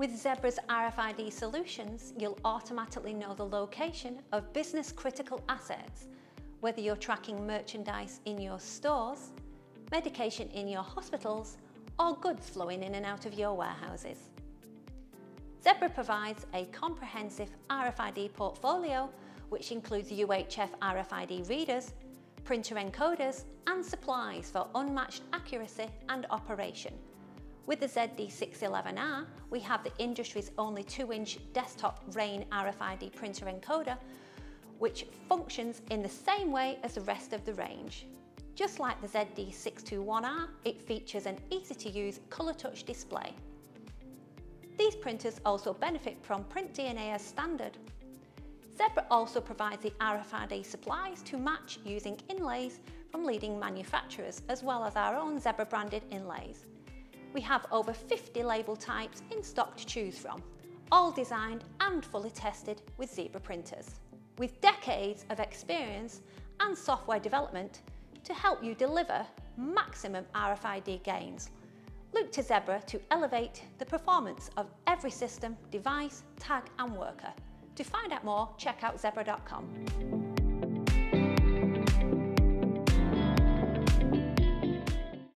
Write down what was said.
With Zebra's RFID solutions, you'll automatically know the location of business critical assets, whether you're tracking merchandise in your stores, medication in your hospitals, or goods flowing in and out of your warehouses. Zebra provides a comprehensive RFID portfolio which includes UHF RFID readers, printer encoders and supplies for unmatched accuracy and operation. With the ZD611R, we have the industry's only 2-inch desktop RAIN RFID printer encoder, which functions in the same way as the rest of the range. Just like the ZD621R, it features an easy-to-use colour touch display. These printers also benefit from Print DNA as standard. Zebra also provides the RFID supplies to match using inlays from leading manufacturers as well as our own Zebra branded inlays. We have over 50 label types in stock to choose from, all designed and fully tested with Zebra printers. With decades of experience and software development to help you deliver maximum RFID gains, look to Zebra to elevate the performance of every system, device, tag and worker. To find out more, check out zebra.com.